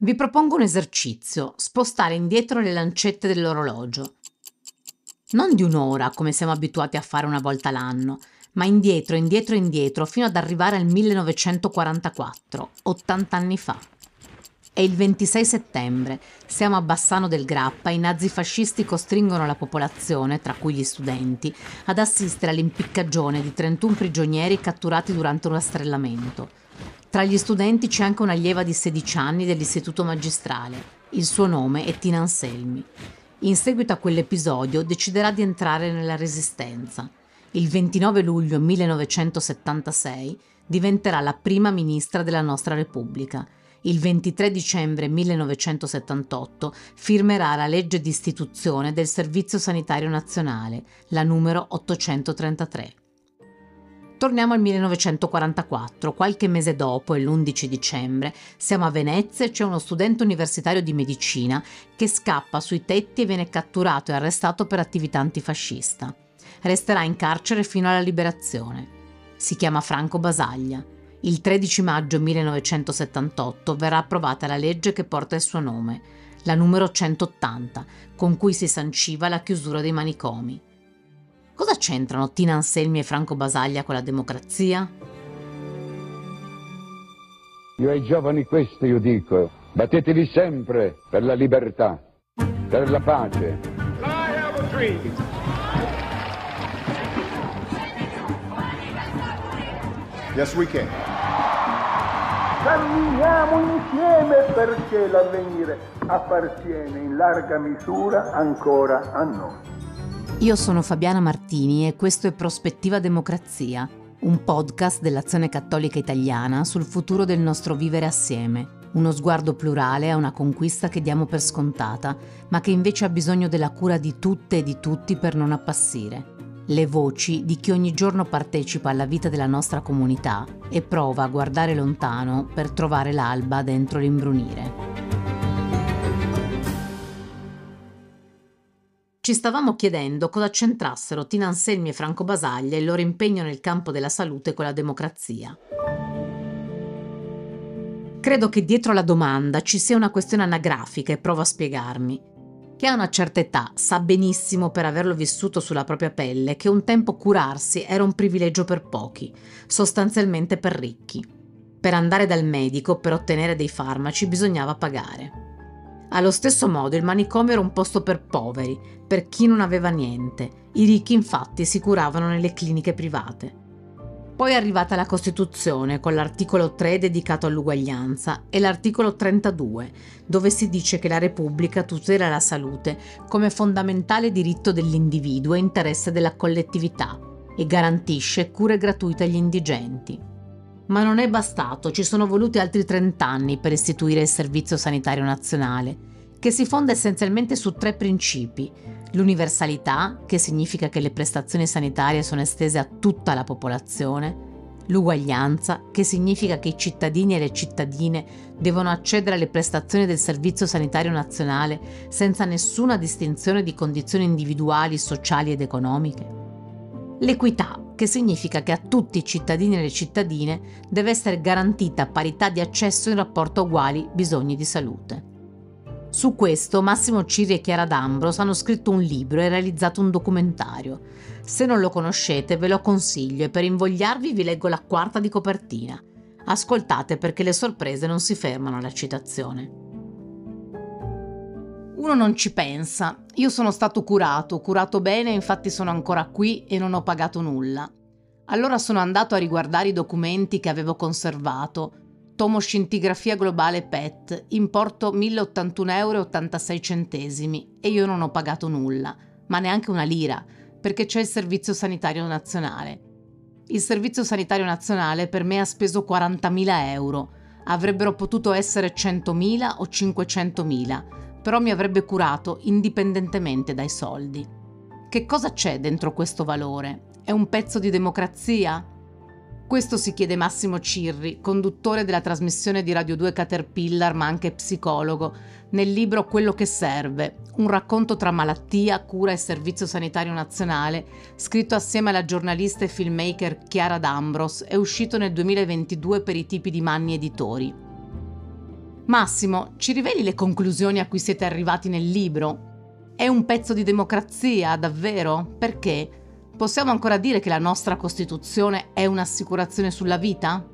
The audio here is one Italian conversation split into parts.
Vi propongo un esercizio, spostare indietro le lancette dell'orologio. Non di un'ora, come siamo abituati a fare una volta l'anno, ma indietro, indietro, indietro, fino ad arrivare al 1944, 80 anni fa. È il 26 settembre, siamo a Bassano del Grappa, i nazifascisti costringono la popolazione, tra cui gli studenti, ad assistere all'impiccagione di 31 prigionieri catturati durante un rastrellamento. Tra gli studenti c'è anche un'allieva di 16 anni dell'istituto magistrale. Il suo nome è Tina Anselmi. In seguito a quell'episodio deciderà di entrare nella Resistenza. Il 29 luglio 1976 diventerà la prima ministra della nostra Repubblica. Il 23 dicembre 1978 firmerà la legge di istituzione del Servizio Sanitario Nazionale, la numero 833. Torniamo al 1944, qualche mese dopo, l'11 dicembre, siamo a Venezia e c'è uno studente universitario di medicina che scappa sui tetti e viene catturato e arrestato per attività antifascista. Resterà in carcere fino alla liberazione. Si chiama Franco Basaglia. Il 13 maggio 1978 verrà approvata la legge che porta il suo nome, la numero 180, con cui si sanciva la chiusura dei manicomi. Cosa c'entrano Tina Anselmi e Franco Basaglia con la democrazia? Io ai giovani questo io dico, battetevi sempre per la libertà, per la pace. I have a dream. Yes, we can. Camminiamo insieme perché l'avvenire appartiene in larga misura ancora a noi. Io sono Fabiana Martini e questo è Prospettiva Democrazia, un podcast dell'Azione Cattolica Italiana sul futuro del nostro vivere assieme, uno sguardo plurale a una conquista che diamo per scontata, ma che invece ha bisogno della cura di tutte e di tutti per non appassire. Le voci di chi ogni giorno partecipa alla vita della nostra comunità e prova a guardare lontano per trovare l'alba dentro l'imbrunire. Ci stavamo chiedendo cosa c'entrassero Tina Anselmi e Franco Basaglia e il loro impegno nel campo della salute con la democrazia. Credo che dietro la domanda ci sia una questione anagrafica e provo a spiegarmi. Chi ha una certa età sa benissimo per averlo vissuto sulla propria pelle che un tempo curarsi era un privilegio per pochi, sostanzialmente per ricchi. Per andare dal medico, per ottenere dei farmaci, bisognava pagare. Allo stesso modo il manicomio era un posto per poveri, per chi non aveva niente. I ricchi infatti si curavano nelle cliniche private. Poi è arrivata la Costituzione con l'articolo 3 dedicato all'uguaglianza e l'articolo 32 dove si dice che la Repubblica tutela la salute come fondamentale diritto dell'individuo e interesse della collettività e garantisce cure gratuite agli indigenti. Ma non è bastato, ci sono voluti altri 30 anni per istituire il Servizio Sanitario Nazionale, che si fonda essenzialmente su tre principi. L'universalità, che significa che le prestazioni sanitarie sono estese a tutta la popolazione, l'uguaglianza, che significa che i cittadini e le cittadine devono accedere alle prestazioni del Servizio Sanitario Nazionale senza nessuna distinzione di condizioni individuali, sociali ed economiche. L'equità, che significa che a tutti i cittadini e le cittadine deve essere garantita parità di accesso in rapporto a uguali bisogni di salute. Su questo Massimo Ciri e Chiara D'Ambros hanno scritto un libro e realizzato un documentario. Se non lo conoscete ve lo consiglio e per invogliarvi vi leggo la quarta di copertina. Ascoltate perché le sorprese non si fermano alla citazione. Uno non ci pensa. Io sono stato curato, curato bene, infatti sono ancora qui e non ho pagato nulla. Allora sono andato a riguardare i documenti che avevo conservato. Tomo scintigrafia globale PET, importo 1081,86 euro e io non ho pagato nulla, ma neanche una lira, perché c'è il Servizio Sanitario Nazionale. Il Servizio Sanitario Nazionale per me ha speso 40.000 euro. Avrebbero potuto essere 100.000 o 500.000 però mi avrebbe curato indipendentemente dai soldi. Che cosa c'è dentro questo valore? È un pezzo di democrazia? Questo si chiede Massimo Cirri, conduttore della trasmissione di Radio 2 Caterpillar, ma anche psicologo, nel libro Quello che serve, un racconto tra malattia, cura e servizio sanitario nazionale, scritto assieme alla giornalista e filmmaker Chiara D'Ambros, è uscito nel 2022 per i tipi di Manni Editori. Massimo, ci riveli le conclusioni a cui siete arrivati nel libro? È un pezzo di democrazia, davvero? Perché? Possiamo ancora dire che la nostra Costituzione è un'assicurazione sulla vita?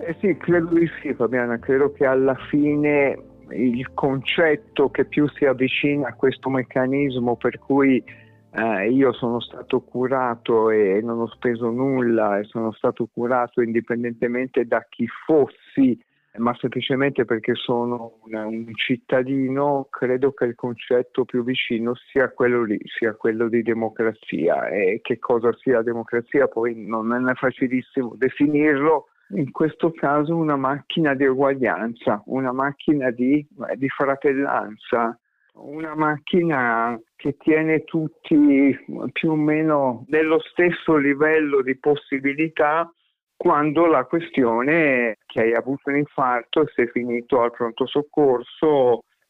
Eh sì, credo di sì, Fabiana. Credo che alla fine il concetto che più si avvicina a questo meccanismo per cui eh, io sono stato curato e non ho speso nulla e sono stato curato indipendentemente da chi fossi ma semplicemente perché sono una, un cittadino, credo che il concetto più vicino sia quello lì, sia quello di democrazia. E che cosa sia democrazia poi non è facilissimo definirlo. In questo caso una macchina di uguaglianza, una macchina di, di fratellanza, una macchina che tiene tutti più o meno nello stesso livello di possibilità quando la questione è che hai avuto un infarto e sei finito al pronto soccorso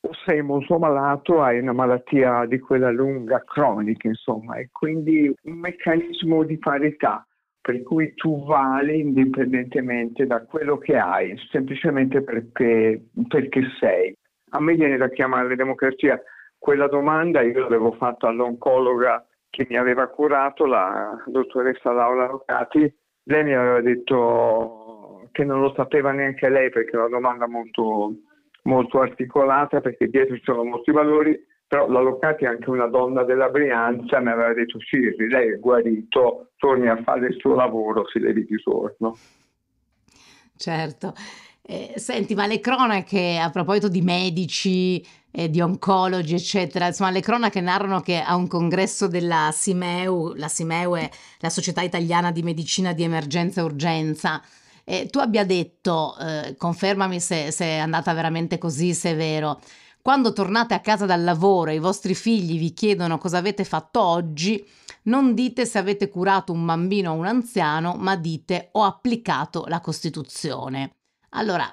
o sei molto malato, hai una malattia di quella lunga, cronica, insomma, e quindi un meccanismo di parità per cui tu vali indipendentemente da quello che hai, semplicemente perché, perché sei. A me viene da chiamare democrazia. Quella domanda io l'avevo fatta all'oncologa che mi aveva curato, la dottoressa Laura Rocati, lei mi aveva detto che non lo sapeva neanche lei perché è una domanda molto, molto articolata perché dietro ci sono molti valori, però la Locati è anche una donna della Brianza, mi aveva detto sì, lei è guarito, torni a fare il suo lavoro, si levi di torno. Certo. Eh, senti, ma le cronache a proposito di medici, eh, di oncologi, eccetera, insomma, le cronache narrano che a un congresso della SIMEU, la SIMEU è la Società Italiana di Medicina di Emergenza e Urgenza, eh, tu abbia detto, eh, confermami se, se è andata veramente così, se è vero, quando tornate a casa dal lavoro e i vostri figli vi chiedono cosa avete fatto oggi, non dite se avete curato un bambino o un anziano, ma dite ho applicato la Costituzione. Allora,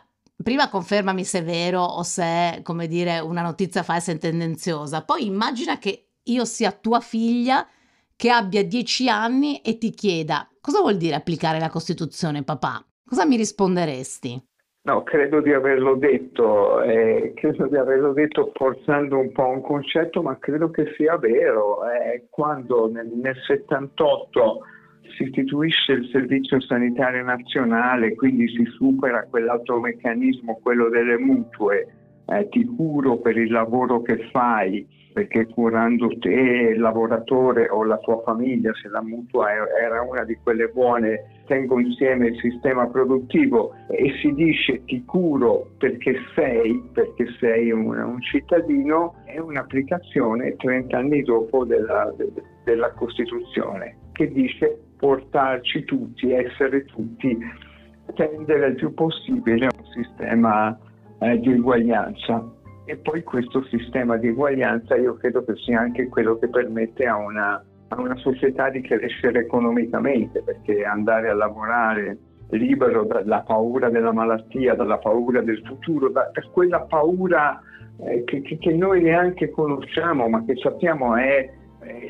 prima confermami se è vero o se è, come dire, una notizia falsa e tendenziosa. Poi immagina che io sia tua figlia che abbia dieci anni e ti chieda cosa vuol dire applicare la Costituzione, papà? Cosa mi risponderesti? No, credo di averlo detto, eh, credo di averlo detto forzando un po' un concetto, ma credo che sia vero. Eh, quando nel, nel 78 si istituisce il Servizio Sanitario Nazionale, quindi si supera quell'altro meccanismo, quello delle mutue, eh, ti curo per il lavoro che fai, perché curando te, il lavoratore o la tua famiglia, se la mutua era una di quelle buone, tengo insieme il sistema produttivo e si dice ti curo perché sei, perché sei un, un cittadino, è un'applicazione 30 anni dopo della, della Costituzione che dice portarci tutti, essere tutti, tendere il più possibile a un sistema eh, di uguaglianza. E poi questo sistema di uguaglianza io credo che sia anche quello che permette a una, a una società di crescere economicamente, perché andare a lavorare libero dalla paura della malattia, dalla paura del futuro, da, da quella paura eh, che, che, noi neanche conosciamo, ma che sappiamo è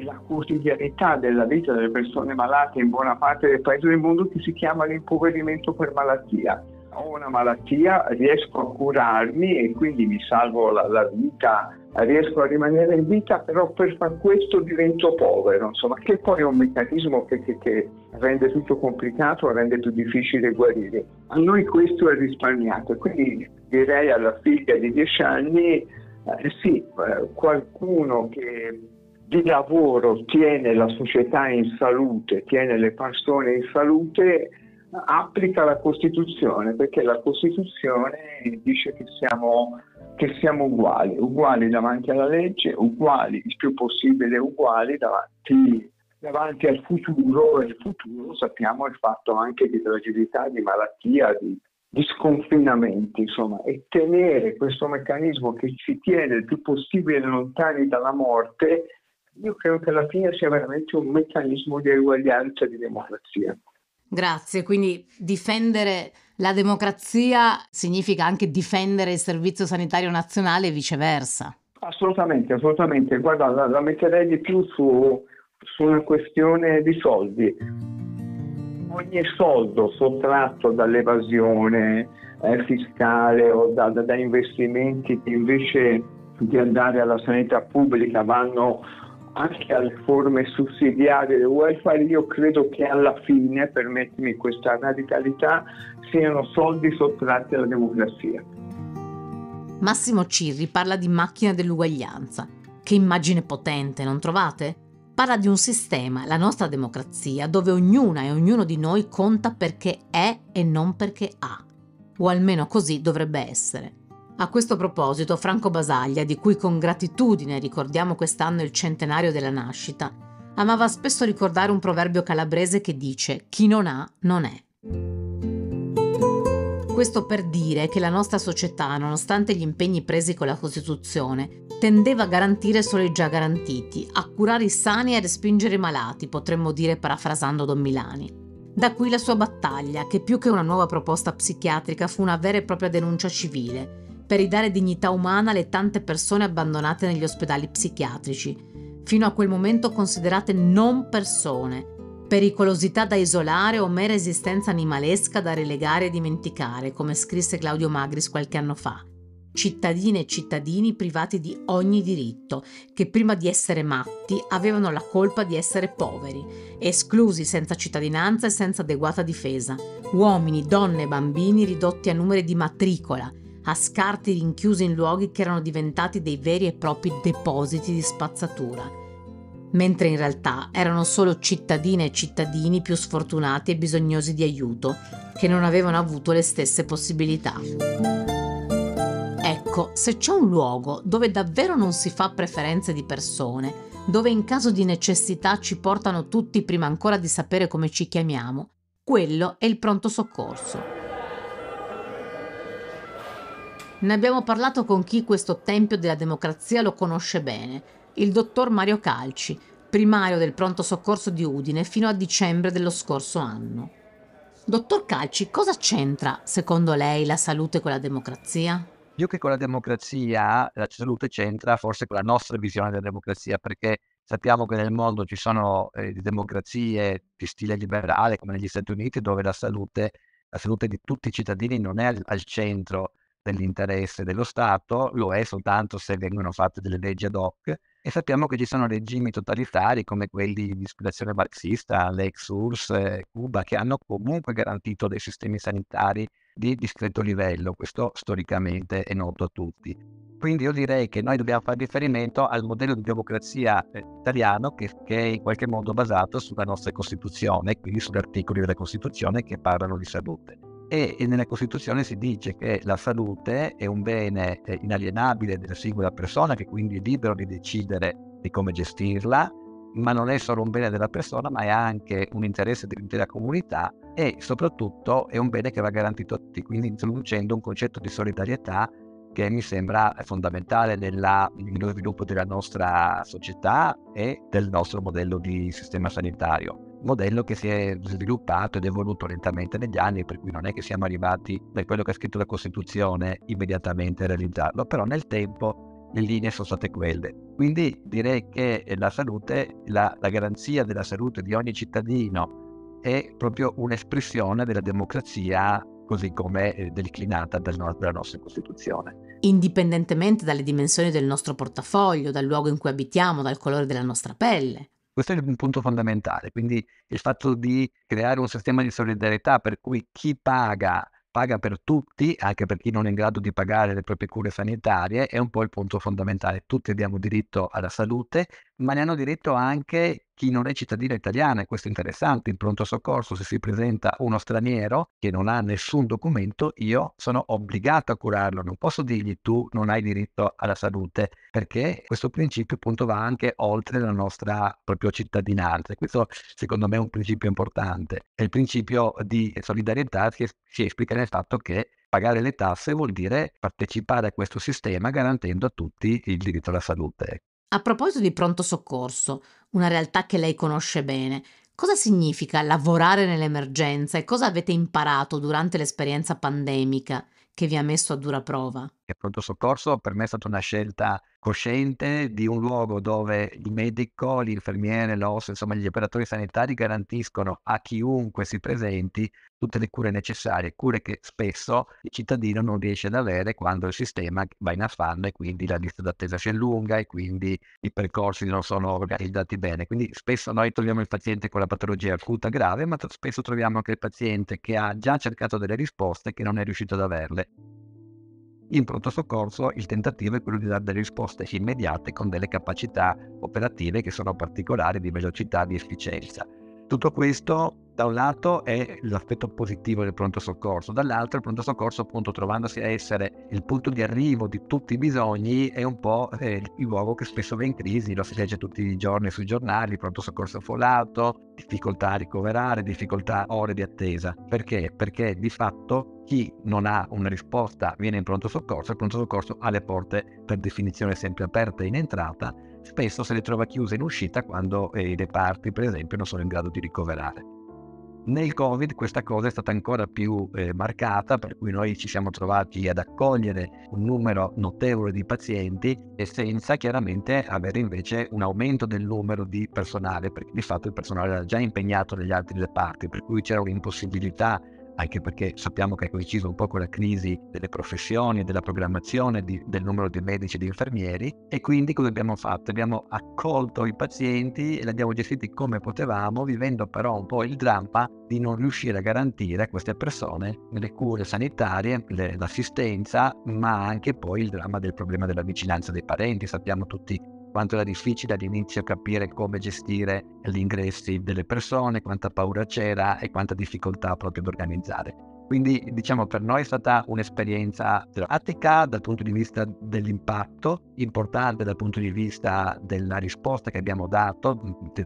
la quotidianità della vita delle persone malate in buona parte dei paesi del mondo che si chiama l'impoverimento per malattia. Ho una malattia, riesco a curarmi e quindi mi salvo la, la vita, riesco a rimanere in vita, però per far questo divento povero, insomma, che poi è un meccanismo che, che, che rende tutto complicato, rende più difficile guarire. A noi questo è risparmiato quindi direi alla figlia di 10 anni, eh, sì, eh, qualcuno che di lavoro tiene la società in salute, tiene le persone in salute, applica la Costituzione, perché la Costituzione dice che siamo, che siamo uguali, uguali davanti alla legge, uguali, il più possibile uguali davanti, davanti al futuro, e il futuro sappiamo è fatto anche di fragilità, di malattia, di, di sconfinamenti, insomma, e tenere questo meccanismo che ci tiene il più possibile lontani dalla morte io credo che alla fine sia veramente un meccanismo di eguaglianza di democrazia. Grazie, quindi difendere la democrazia significa anche difendere il Servizio Sanitario Nazionale e viceversa. Assolutamente, assolutamente. Guarda, la, la metterei di più su, su una questione di soldi ogni soldo sottratto dall'evasione, eh, fiscale o da, da, da investimenti che invece di andare alla sanità pubblica vanno anche alle forme sussidiarie del welfare, io credo che alla fine, permettimi questa radicalità, siano soldi sottratti alla democrazia. Massimo Cirri parla di macchina dell'uguaglianza. Che immagine potente, non trovate? Parla di un sistema, la nostra democrazia, dove ognuna e ognuno di noi conta perché è e non perché ha. O almeno così dovrebbe essere. A questo proposito, Franco Basaglia, di cui con gratitudine ricordiamo quest'anno il centenario della nascita, amava spesso ricordare un proverbio calabrese che dice chi non ha non è. Questo per dire che la nostra società, nonostante gli impegni presi con la Costituzione, tendeva a garantire solo i già garantiti, a curare i sani e a respingere i malati, potremmo dire parafrasando Don Milani. Da qui la sua battaglia, che più che una nuova proposta psichiatrica fu una vera e propria denuncia civile, per ridare dignità umana alle tante persone abbandonate negli ospedali psichiatrici, fino a quel momento considerate non persone, pericolosità da isolare o mera esistenza animalesca da relegare e dimenticare, come scrisse Claudio Magris qualche anno fa. Cittadine e cittadini privati di ogni diritto, che prima di essere matti avevano la colpa di essere poveri, esclusi senza cittadinanza e senza adeguata difesa, uomini, donne e bambini ridotti a numeri di matricola, a scarti rinchiusi in luoghi che erano diventati dei veri e propri depositi di spazzatura, mentre in realtà erano solo cittadine e cittadini più sfortunati e bisognosi di aiuto, che non avevano avuto le stesse possibilità. Ecco, se c'è un luogo dove davvero non si fa preferenze di persone, dove in caso di necessità ci portano tutti prima ancora di sapere come ci chiamiamo, quello è il pronto soccorso. Ne abbiamo parlato con chi questo tempio della democrazia lo conosce bene, il dottor Mario Calci, primario del pronto soccorso di Udine fino a dicembre dello scorso anno. Dottor Calci, cosa c'entra, secondo lei, la salute con la democrazia? Più che con la democrazia, la salute c'entra forse con la nostra visione della democrazia, perché sappiamo che nel mondo ci sono eh, democrazie di stile liberale, come negli Stati Uniti, dove la salute, la salute di tutti i cittadini non è al, al centro dell'interesse dello Stato, lo è soltanto se vengono fatte delle leggi ad hoc e sappiamo che ci sono regimi totalitari come quelli di ispirazione marxista, l'ex URSS, Cuba, che hanno comunque garantito dei sistemi sanitari di discreto livello, questo storicamente è noto a tutti. Quindi io direi che noi dobbiamo fare riferimento al modello di democrazia eh, italiano che, che, è in qualche modo basato sulla nostra Costituzione, quindi sugli articoli della Costituzione che parlano di salute e, nella Costituzione si dice che la salute è un bene eh, inalienabile della singola persona che quindi è libero di decidere di come gestirla, ma non è solo un bene della persona, ma è anche un interesse dell'intera comunità e soprattutto è un bene che va garantito a tutti, quindi introducendo un concetto di solidarietà che mi sembra fondamentale nella, nello sviluppo della nostra società e del nostro modello di sistema sanitario modello che si è sviluppato ed evoluto lentamente negli anni, per cui non è che siamo arrivati da quello che ha scritto la Costituzione immediatamente a realizzarlo, però nel tempo le linee sono state quelle. Quindi direi che la salute, la, la garanzia della salute di ogni cittadino è proprio un'espressione della democrazia così come è declinata dal, dalla nostra Costituzione. Indipendentemente dalle dimensioni del nostro portafoglio, dal luogo in cui abitiamo, dal colore della nostra pelle. Questo è un punto fondamentale, quindi il fatto di creare un sistema di solidarietà per cui chi paga paga per tutti, anche per chi non è in grado di pagare le proprie cure sanitarie, è un po' il punto fondamentale. Tutti abbiamo diritto alla salute, ma ne hanno diritto anche chi non è cittadino italiano, e questo è interessante, in pronto soccorso se si presenta uno straniero che non ha nessun documento, io sono obbligato a curarlo, non posso dirgli tu non hai diritto alla salute, perché questo principio appunto va anche oltre la nostra propria cittadinanza, e questo secondo me è un principio importante, è il principio di solidarietà che si esplica nel fatto che pagare le tasse vuol dire partecipare a questo sistema garantendo a tutti il diritto alla salute. A proposito di pronto soccorso, una realtà che lei conosce bene, cosa significa lavorare nell'emergenza e cosa avete imparato durante l'esperienza pandemica che vi ha messo a dura prova? Il pronto soccorso per me è stata una scelta cosciente di un luogo dove il medico, l'infermiere, l'OS, insomma gli operatori sanitari garantiscono a chiunque si presenti tutte le cure necessarie, cure che spesso il cittadino non riesce ad avere quando il sistema va in affanno e quindi la lista d'attesa si allunga e quindi i percorsi non sono organizzati bene. Quindi spesso noi troviamo il paziente con la patologia acuta grave, ma spesso troviamo anche il paziente che ha già cercato delle risposte e che non è riuscito ad averle. In pronto soccorso il tentativo è quello di dare delle risposte immediate con delle capacità operative che sono particolari di velocità e di efficienza. Tutto questo da un lato è l'aspetto positivo del pronto soccorso, dall'altro il pronto soccorso appunto trovandosi a essere il punto di arrivo di tutti i bisogni è un po' eh, il luogo che spesso va in crisi, lo si legge tutti i giorni sui giornali, pronto soccorso affollato, difficoltà a ricoverare, difficoltà ore di attesa. Perché? Perché di fatto chi non ha una risposta viene in pronto soccorso, il pronto soccorso ha le porte per definizione sempre aperte in entrata, spesso se le trova chiuse in uscita quando eh, i reparti per esempio non sono in grado di ricoverare. Nel Covid questa cosa è stata ancora più eh, marcata, per cui noi ci siamo trovati ad accogliere un numero notevole di pazienti e senza chiaramente avere invece un aumento del numero di personale, perché di fatto il personale era già impegnato negli altri reparti, per cui c'era un'impossibilità anche perché sappiamo che è coinciso un po' con la crisi delle professioni della programmazione di, del numero di medici e di infermieri e quindi cosa abbiamo fatto? Abbiamo accolto i pazienti e li abbiamo gestiti come potevamo, vivendo però un po' il dramma di non riuscire a garantire a queste persone le cure sanitarie, le, l'assistenza, ma anche poi il dramma del problema della vicinanza dei parenti. Sappiamo tutti quanto era difficile all'inizio capire come gestire gli ingressi delle persone, quanta paura c'era e quanta difficoltà proprio ad organizzare. Quindi diciamo per noi è stata un'esperienza drammatica dal punto di vista dell'impatto, importante dal punto di vista della risposta che abbiamo dato.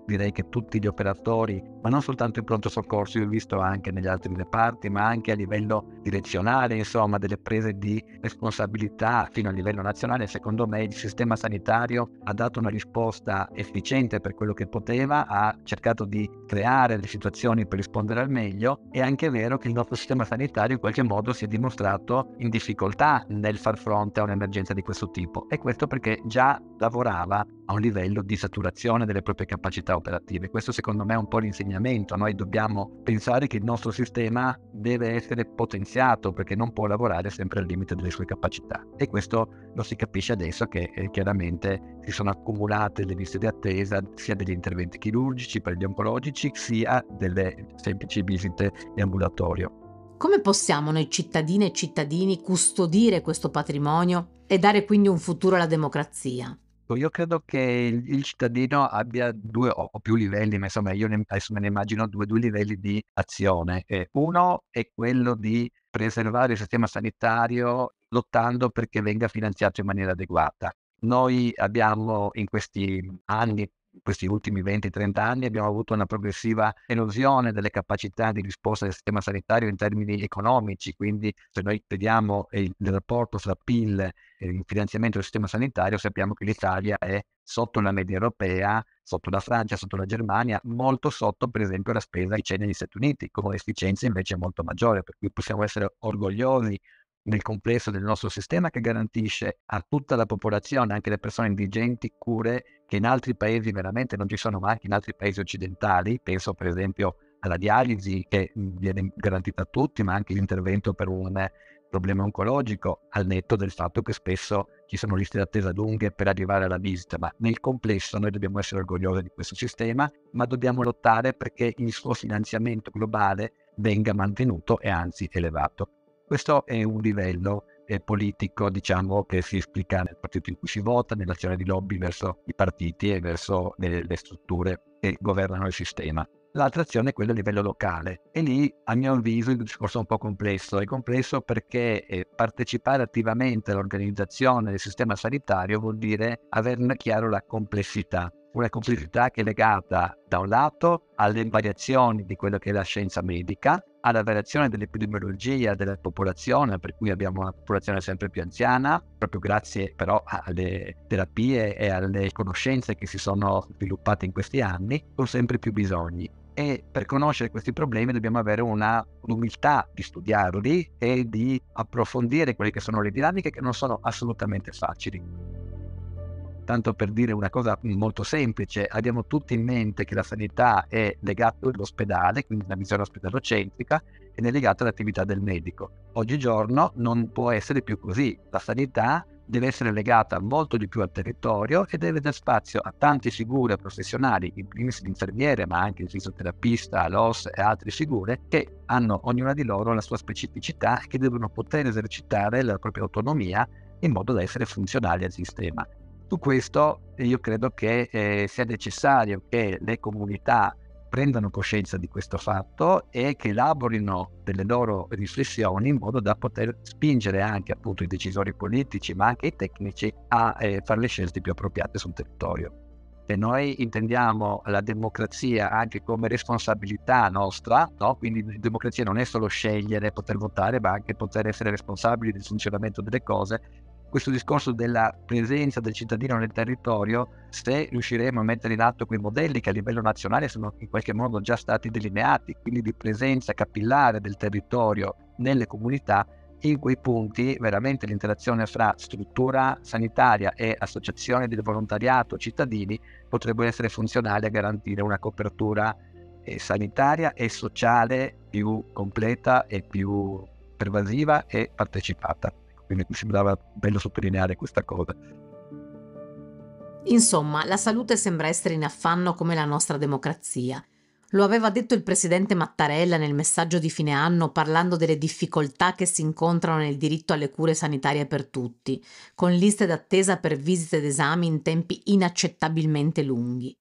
Direi che tutti gli operatori, ma non soltanto in pronto soccorso, io ho visto anche negli altri reparti, ma anche a livello direzionale, insomma, delle prese di responsabilità fino a livello nazionale, secondo me il sistema sanitario ha dato una risposta efficiente per quello che poteva, ha cercato di creare le situazioni per rispondere al meglio. È anche vero che il nostro sistema sanitario in qualche modo si è dimostrato in difficoltà nel far fronte a un'emergenza di questo tipo e questo perché già lavorava a un livello di saturazione delle proprie capacità operative. Questo secondo me è un po' l'insegnamento, noi dobbiamo pensare che il nostro sistema deve essere potenziato perché non può lavorare sempre al limite delle sue capacità e questo lo si capisce adesso che eh, chiaramente si sono accumulate le liste di attesa sia degli interventi chirurgici per gli oncologici sia delle semplici visite di ambulatorio. Come possiamo noi cittadine e cittadini custodire questo patrimonio e dare quindi un futuro alla democrazia? Io credo che il, cittadino abbia due o più livelli, ma insomma io ne, adesso me ne immagino due, due livelli di azione. Uno è quello di preservare il sistema sanitario lottando perché venga finanziato in maniera adeguata. Noi abbiamo in questi anni questi ultimi 20-30 anni abbiamo avuto una progressiva erosione delle capacità di risposta del sistema sanitario in termini economici, quindi se noi vediamo il, il rapporto fra PIL e il finanziamento del sistema sanitario sappiamo che l'Italia è sotto la media europea, sotto la Francia, sotto la Germania, molto sotto per esempio la spesa che c'è negli Stati Uniti, con un'efficienza invece molto maggiore, per cui possiamo essere orgogliosi nel complesso del nostro sistema che garantisce a tutta la popolazione, anche le persone indigenti, cure che in altri paesi veramente non ci sono mai, in altri paesi occidentali. Penso per esempio alla dialisi che viene garantita a tutti, ma anche l'intervento per un problema oncologico, al netto del fatto che spesso ci sono liste d'attesa lunghe per arrivare alla visita, ma nel complesso noi dobbiamo essere orgogliosi di questo sistema, ma dobbiamo lottare perché il suo finanziamento globale venga mantenuto e anzi elevato. Questo è un livello eh, politico, diciamo, che si esplica nel partito in cui si vota, nell'azione di lobby verso i partiti e verso le, le strutture che governano il sistema. L'altra azione è quella a livello locale e lì a mio avviso il discorso è un po' complesso. È complesso perché eh, partecipare attivamente all'organizzazione del sistema sanitario vuol dire averne chiaro la complessità una complessità che è legata da un lato alle variazioni di quello che è la scienza medica, alla variazione dell'epidemiologia della popolazione, per cui abbiamo una popolazione sempre più anziana, proprio grazie però alle terapie e alle conoscenze che si sono sviluppate in questi anni, con sempre più bisogni. e per conoscere questi problemi dobbiamo avere una, un'umiltà di studiarli e di approfondire quelle che sono le dinamiche che non sono assolutamente facili. Tanto per dire una cosa molto semplice, abbiamo tutti in mente che la sanità è legata all'ospedale, quindi una visione ospedalocentrica, ed è legata all'attività del medico. Oggigiorno non può essere più così. La sanità deve essere legata molto di più al territorio e deve dare spazio a tante figure professionali, in primis l'infermiere, ma anche il fisioterapista, l'OS e altre figure, che hanno ognuna di loro la sua specificità e che devono poter esercitare la propria autonomia in modo da essere funzionali al sistema. Su questo io credo che eh, sia necessario che le comunità prendano coscienza di questo fatto e che elaborino delle loro riflessioni in modo da poter spingere anche appunto i decisori politici ma anche i tecnici a eh, fare le scelte più appropriate sul territorio. Se noi intendiamo la democrazia anche come responsabilità nostra, no? quindi democrazia non è solo scegliere, poter votare, ma anche poter essere responsabili del funzionamento delle cose, questo discorso della presenza del cittadino nel territorio, se riusciremo a mettere in atto quei modelli che a livello nazionale sono in qualche modo già stati delineati, quindi di presenza capillare del territorio nelle comunità, in quei punti veramente l'interazione fra struttura sanitaria e associazione di volontariato cittadini potrebbe essere funzionale a garantire una copertura eh, sanitaria e sociale più completa e più pervasiva e partecipata. Quindi mi sembrava bello sottolineare questa cosa. Insomma, la salute sembra essere in affanno come la nostra democrazia. Lo aveva detto il presidente Mattarella nel messaggio di fine anno parlando delle difficoltà che si incontrano nel diritto alle cure sanitarie per tutti, con liste d'attesa per visite ed esami in tempi inaccettabilmente lunghi.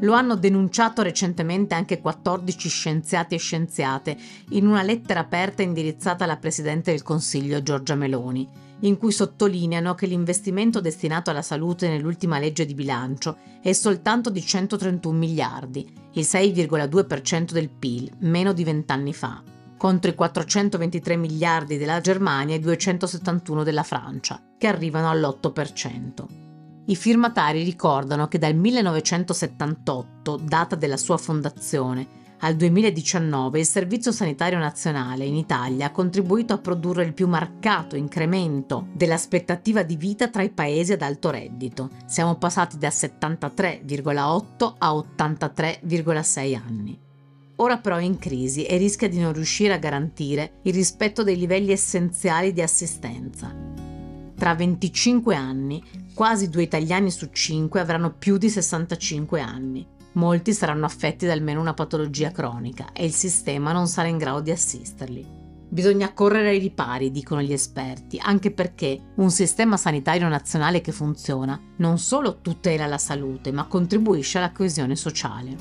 Lo hanno denunciato recentemente anche 14 scienziati e scienziate in una lettera aperta indirizzata alla Presidente del Consiglio Giorgia Meloni, in cui sottolineano che l'investimento destinato alla salute nell'ultima legge di bilancio è soltanto di 131 miliardi, il 6,2% del PIL, meno di vent'anni fa, contro i 423 miliardi della Germania e i 271 della Francia, che arrivano all'8%. I firmatari ricordano che dal 1978, data della sua fondazione, al 2019 il Servizio Sanitario Nazionale in Italia ha contribuito a produrre il più marcato incremento dell'aspettativa di vita tra i paesi ad alto reddito. Siamo passati da 73,8 a 83,6 anni. Ora però è in crisi e rischia di non riuscire a garantire il rispetto dei livelli essenziali di assistenza. Tra 25 anni Quasi due italiani su cinque avranno più di 65 anni. Molti saranno affetti da almeno una patologia cronica e il sistema non sarà in grado di assisterli. Bisogna correre ai ripari, dicono gli esperti, anche perché un sistema sanitario nazionale che funziona non solo tutela la salute, ma contribuisce alla coesione sociale.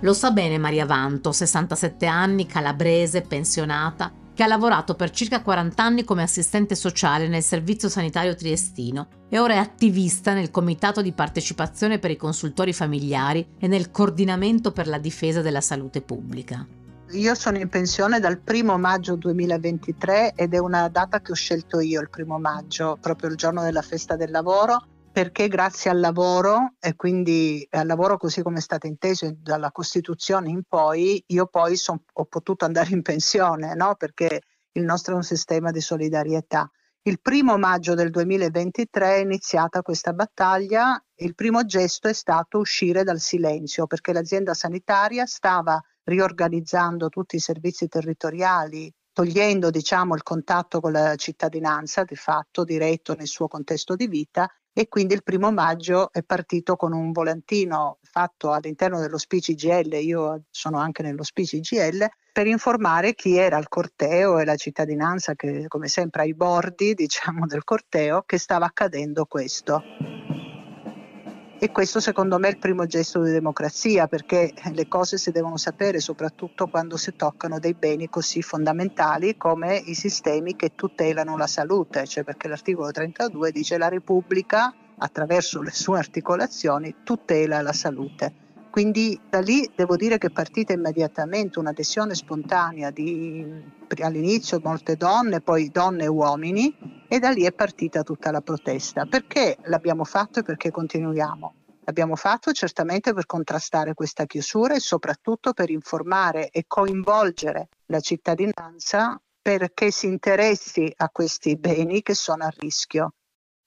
Lo sa bene Maria Vanto, 67 anni, calabrese, pensionata, che ha lavorato per circa 40 anni come assistente sociale nel Servizio Sanitario Triestino e ora è attivista nel Comitato di Partecipazione per i Consultori Familiari e nel Coordinamento per la Difesa della Salute Pubblica. Io sono in pensione dal primo maggio 2023 ed è una data che ho scelto io, il primo maggio, proprio il giorno della festa del lavoro, perché grazie al lavoro e quindi al lavoro così come è stato inteso dalla Costituzione in poi, io poi son, ho potuto andare in pensione, no? perché il nostro è un sistema di solidarietà. Il primo maggio del 2023 è iniziata questa battaglia. Il primo gesto è stato uscire dal silenzio perché l'azienda sanitaria stava riorganizzando tutti i servizi territoriali, togliendo diciamo, il contatto con la cittadinanza di fatto diretto nel suo contesto di vita e quindi il primo maggio è partito con un volantino fatto all'interno dello SPICIGL, io sono anche nello SPICIGL, per informare chi era al corteo e la cittadinanza che come sempre ai bordi diciamo, del corteo che stava accadendo questo. E questo secondo me è il primo gesto di democrazia perché le cose si devono sapere soprattutto quando si toccano dei beni così fondamentali come i sistemi che tutelano la salute, cioè perché l'articolo 32 dice la Repubblica attraverso le sue articolazioni tutela la salute. Quindi da lì devo dire che è partita immediatamente un'adesione spontanea di all'inizio molte donne, poi donne e uomini e da lì è partita tutta la protesta. Perché l'abbiamo fatto e perché continuiamo? L'abbiamo fatto certamente per contrastare questa chiusura e soprattutto per informare e coinvolgere la cittadinanza perché si interessi a questi beni che sono a rischio.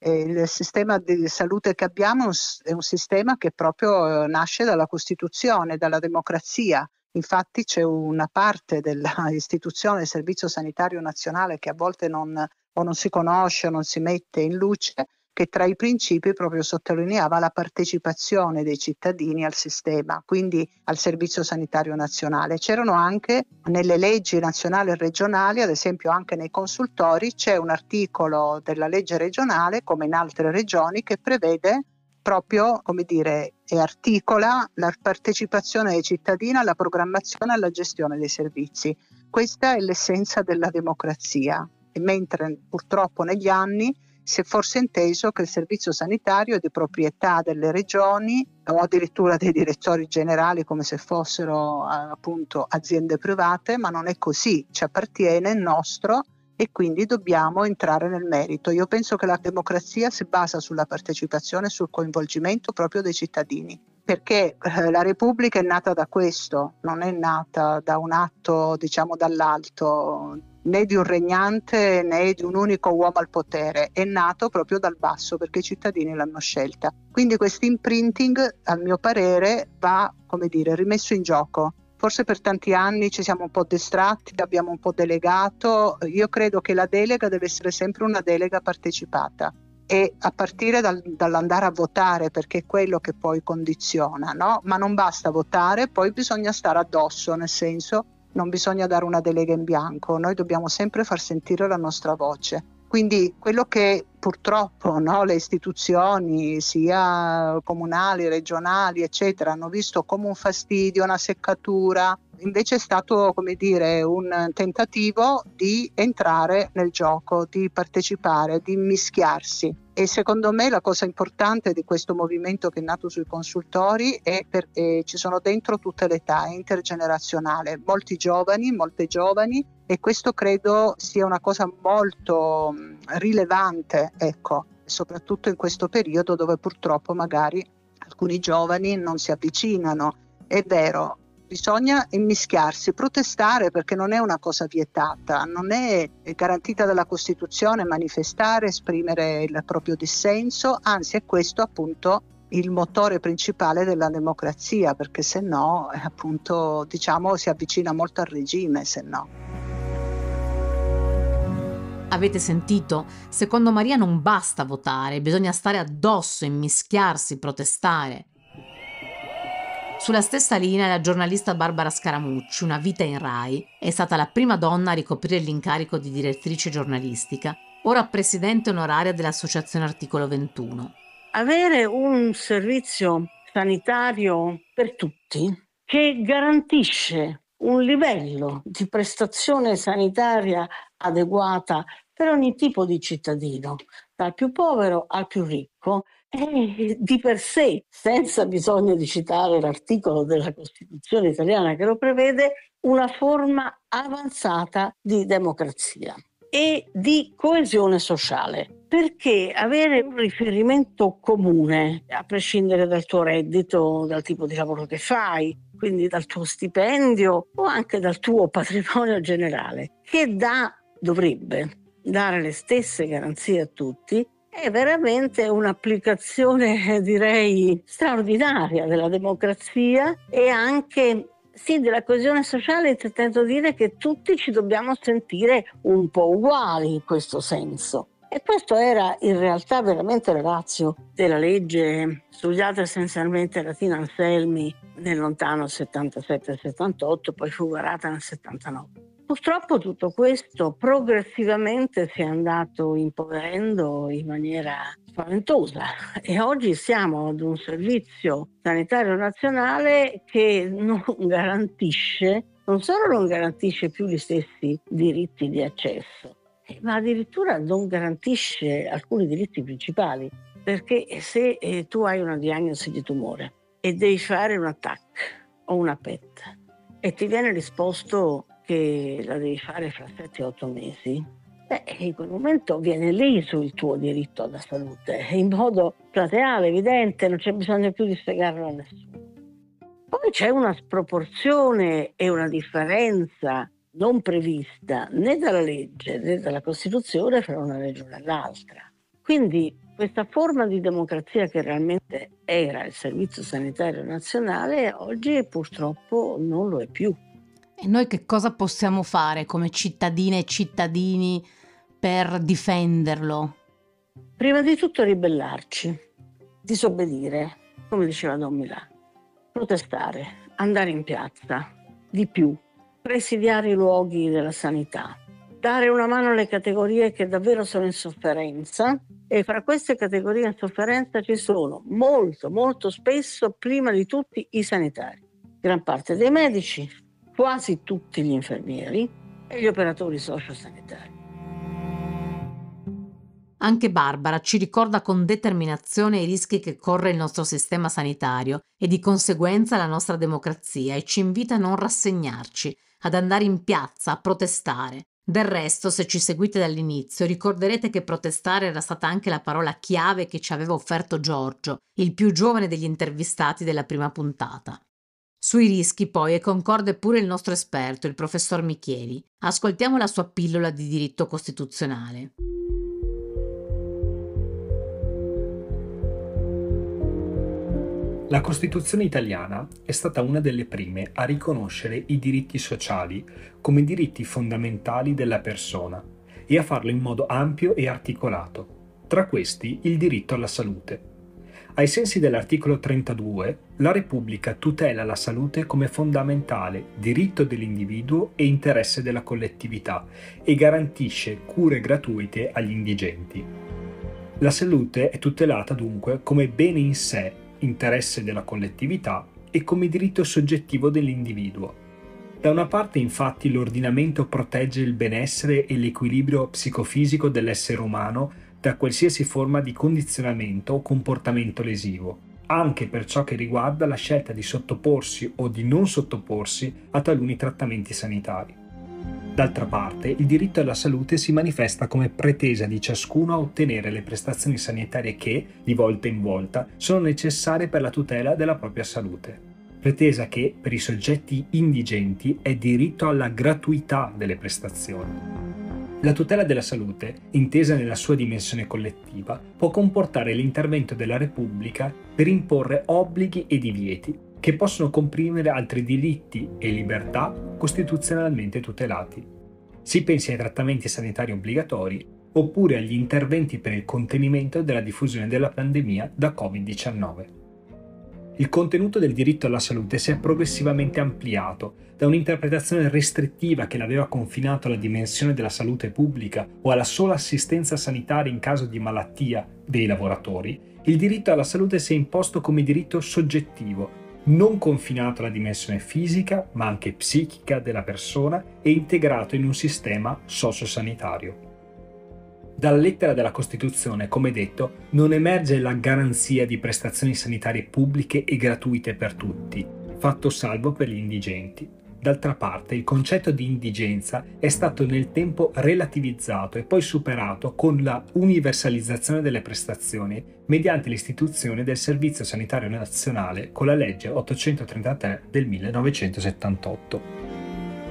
E il sistema di salute che abbiamo è un sistema che proprio eh, nasce dalla Costituzione, dalla democrazia. Infatti c'è una parte dell'istituzione del Servizio Sanitario Nazionale che a volte non, o non si conosce o non si mette in luce, che tra i principi proprio sottolineava la partecipazione dei cittadini al sistema, quindi al Servizio Sanitario Nazionale. C'erano anche nelle leggi nazionali e regionali, ad esempio anche nei consultori, c'è un articolo della legge regionale, come in altre regioni, che prevede proprio, come dire, e articola la partecipazione dei cittadini alla programmazione e alla gestione dei servizi. Questa è l'essenza della democrazia, e mentre purtroppo negli anni si è forse inteso che il servizio sanitario è di proprietà delle regioni o addirittura dei direttori generali come se fossero appunto aziende private, ma non è così, ci appartiene, è nostro e quindi dobbiamo entrare nel merito. Io penso che la democrazia si basa sulla partecipazione e sul coinvolgimento proprio dei cittadini, perché eh, la Repubblica è nata da questo, non è nata da un atto diciamo dall'alto né di un regnante né di un unico uomo al potere, è nato proprio dal basso perché i cittadini l'hanno scelta. Quindi questo imprinting, a mio parere, va, come dire, rimesso in gioco. Forse per tanti anni ci siamo un po' distratti, abbiamo un po' delegato. Io credo che la delega deve essere sempre una delega partecipata e a partire dal, dall'andare a votare perché è quello che poi condiziona, no? Ma non basta votare, poi bisogna stare addosso, nel senso non bisogna dare una delega in bianco, noi dobbiamo sempre far sentire la nostra voce. Quindi quello che purtroppo no, le istituzioni, sia comunali, regionali, eccetera, hanno visto come un fastidio, una seccatura, invece è stato come dire, un tentativo di entrare nel gioco, di partecipare, di mischiarsi. E secondo me la cosa importante di questo movimento che è nato sui consultori è che ci sono dentro tutte le età, è intergenerazionale, molti giovani, molte giovani e questo credo sia una cosa molto rilevante, ecco, soprattutto in questo periodo dove purtroppo magari alcuni giovani non si avvicinano. È vero, bisogna immischiarsi, protestare perché non è una cosa vietata, non è garantita dalla Costituzione manifestare, esprimere il proprio dissenso, anzi è questo appunto il motore principale della democrazia, perché se no eh, appunto diciamo si avvicina molto al regime, se no. Avete sentito? Secondo Maria non basta votare, bisogna stare addosso, immischiarsi, protestare. Sulla stessa linea la giornalista Barbara Scaramucci, Una vita in Rai, è stata la prima donna a ricoprire l'incarico di direttrice giornalistica, ora presidente onoraria dell'Associazione Articolo 21. Avere un servizio sanitario per tutti che garantisce un livello di prestazione sanitaria adeguata per ogni tipo di cittadino, dal più povero al più ricco, è di per sé, senza bisogno di citare l'articolo della Costituzione italiana che lo prevede, una forma avanzata di democrazia e di coesione sociale. Perché avere un riferimento comune, a prescindere dal tuo reddito, dal tipo di lavoro che fai, quindi dal tuo stipendio o anche dal tuo patrimonio generale, che dà, dovrebbe dare le stesse garanzie a tutti, è veramente un'applicazione, direi, straordinaria della democrazia e anche sì, della coesione sociale intendo dire che tutti ci dobbiamo sentire un po' uguali in questo senso. E questo era in realtà veramente la razio della legge studiata essenzialmente da Tina Anselmi nel lontano 77-78, poi fu varata nel 79. Purtroppo tutto questo progressivamente si è andato impoverendo in maniera spaventosa e oggi siamo ad un servizio sanitario nazionale che non garantisce, non solo non garantisce più gli stessi diritti di accesso, ma addirittura non garantisce alcuni diritti principali, perché se eh, tu hai una diagnosi di tumore e devi fare un TAC o una PET e ti viene risposto che la devi fare fra 7-8 mesi, eh, in quel momento viene leso il tuo diritto alla salute in modo plateale, evidente, non c'è bisogno più di spiegarlo a nessuno. Poi c'è una sproporzione e una differenza non prevista né dalla legge né dalla Costituzione fra una regione e l'altra. Quindi questa forma di democrazia che realmente era il Servizio Sanitario Nazionale oggi purtroppo non lo è più. E noi che cosa possiamo fare come cittadine e cittadini per difenderlo? Prima di tutto ribellarci, disobbedire, come diceva Don Milà, protestare, andare in piazza, di più, presidiare i luoghi della sanità, dare una mano alle categorie che davvero sono in sofferenza e fra queste categorie in sofferenza ci sono molto, molto spesso, prima di tutti, i sanitari, gran parte dei medici, quasi tutti gli infermieri e gli operatori sociosanitari. Anche Barbara ci ricorda con determinazione i rischi che corre il nostro sistema sanitario e di conseguenza la nostra democrazia e ci invita a non rassegnarci, ad andare in piazza a protestare. Del resto, se ci seguite dall'inizio, ricorderete che protestare era stata anche la parola chiave che ci aveva offerto Giorgio, il più giovane degli intervistati della prima puntata. Sui rischi poi è concorde pure il nostro esperto, il professor Michieli. Ascoltiamo la sua pillola di diritto costituzionale. La Costituzione italiana è stata una delle prime a riconoscere i diritti sociali come diritti fondamentali della persona e a farlo in modo ampio e articolato. Tra questi il diritto alla salute. Ai sensi dell'articolo 32, la Repubblica tutela la salute come fondamentale diritto dell'individuo e interesse della collettività e garantisce cure gratuite agli indigenti. La salute è tutelata dunque come bene in sé interesse della collettività e come diritto soggettivo dell'individuo. Da una parte infatti l'ordinamento protegge il benessere e l'equilibrio psicofisico dell'essere umano da qualsiasi forma di condizionamento o comportamento lesivo, anche per ciò che riguarda la scelta di sottoporsi o di non sottoporsi a taluni trattamenti sanitari. D'altra parte, il diritto alla salute si manifesta come pretesa di ciascuno a ottenere le prestazioni sanitarie che, di volta in volta, sono necessarie per la tutela della propria salute. Pretesa che, per i soggetti indigenti, è diritto alla gratuità delle prestazioni. La tutela della salute, intesa nella sua dimensione collettiva, può comportare l'intervento della Repubblica per imporre obblighi e divieti che possono comprimere altri diritti e libertà costituzionalmente tutelati. Si pensi ai trattamenti sanitari obbligatori oppure agli interventi per il contenimento della diffusione della pandemia da Covid-19. Il contenuto del diritto alla salute si è progressivamente ampliato da un'interpretazione restrittiva che l'aveva confinato alla dimensione della salute pubblica o alla sola assistenza sanitaria in caso di malattia dei lavoratori, il diritto alla salute si è imposto come diritto soggettivo non confinato alla dimensione fisica, ma anche psichica della persona e integrato in un sistema sociosanitario. Dalla lettera della Costituzione, come detto, non emerge la garanzia di prestazioni sanitarie pubbliche e gratuite per tutti, fatto salvo per gli indigenti. D'altra parte, il concetto di indigenza è stato nel tempo relativizzato e poi superato con la universalizzazione delle prestazioni mediante l'istituzione del Servizio Sanitario Nazionale con la legge 833 del 1978.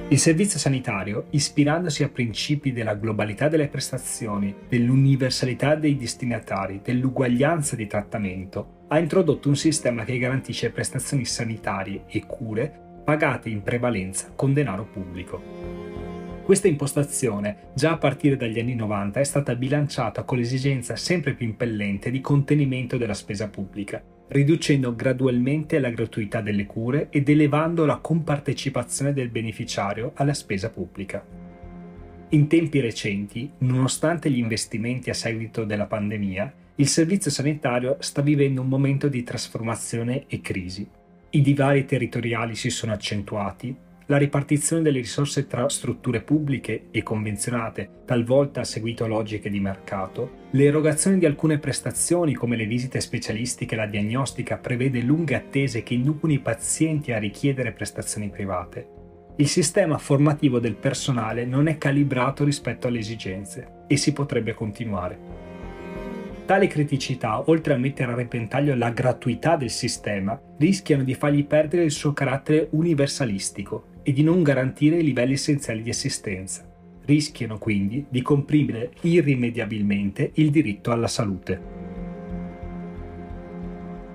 Il servizio sanitario, ispirandosi a principi della globalità delle prestazioni, dell'universalità dei destinatari, dell'uguaglianza di trattamento, ha introdotto un sistema che garantisce prestazioni sanitarie e cure pagate in prevalenza con denaro pubblico. Questa impostazione, già a partire dagli anni 90, è stata bilanciata con l'esigenza sempre più impellente di contenimento della spesa pubblica, riducendo gradualmente la gratuità delle cure ed elevando la compartecipazione del beneficiario alla spesa pubblica. In tempi recenti, nonostante gli investimenti a seguito della pandemia, il servizio sanitario sta vivendo un momento di trasformazione e crisi. I divari territoriali si sono accentuati, la ripartizione delle risorse tra strutture pubbliche e convenzionate talvolta ha seguito logiche di mercato, le erogazioni di alcune prestazioni come le visite specialistiche e la diagnostica prevede lunghe attese che inducono i pazienti a richiedere prestazioni private. Il sistema formativo del personale non è calibrato rispetto alle esigenze. e si potrebbe continuare. Tale criticità, oltre a mettere a repentaglio la gratuità del sistema, rischiano di fargli perdere il suo carattere universalistico e di non garantire i livelli essenziali di assistenza. Rischiano quindi di comprimere irrimediabilmente il diritto alla salute.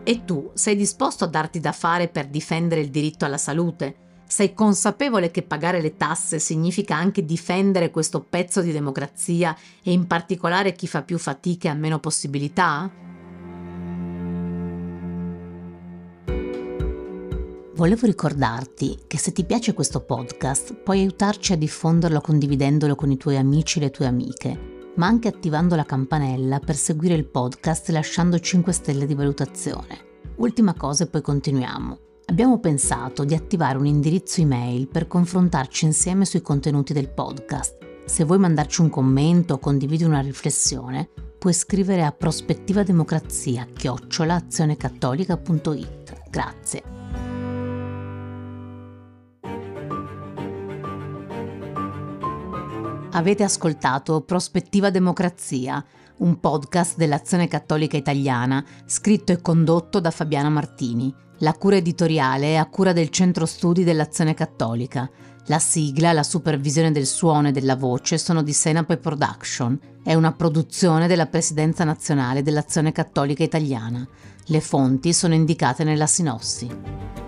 E tu sei disposto a darti da fare per difendere il diritto alla salute? Sei consapevole che pagare le tasse significa anche difendere questo pezzo di democrazia e in particolare chi fa più fatica e ha meno possibilità? Volevo ricordarti che se ti piace questo podcast puoi aiutarci a diffonderlo condividendolo con i tuoi amici e le tue amiche, ma anche attivando la campanella per seguire il podcast e lasciando 5 stelle di valutazione. Ultima cosa e poi continuiamo. Abbiamo pensato di attivare un indirizzo email per confrontarci insieme sui contenuti del podcast. Se vuoi mandarci un commento o condividi una riflessione, puoi scrivere a prospettivademocrazia chiocciolaazionecattolica.it. Grazie. Avete ascoltato Prospettiva Democrazia, un podcast dell'Azione Cattolica Italiana, scritto e condotto da Fabiana Martini. La cura editoriale è a cura del Centro Studi dell'Azione Cattolica. La sigla, la supervisione del suono e della voce sono di Senape Production. È una produzione della Presidenza Nazionale dell'Azione Cattolica Italiana. Le fonti sono indicate nella sinossi.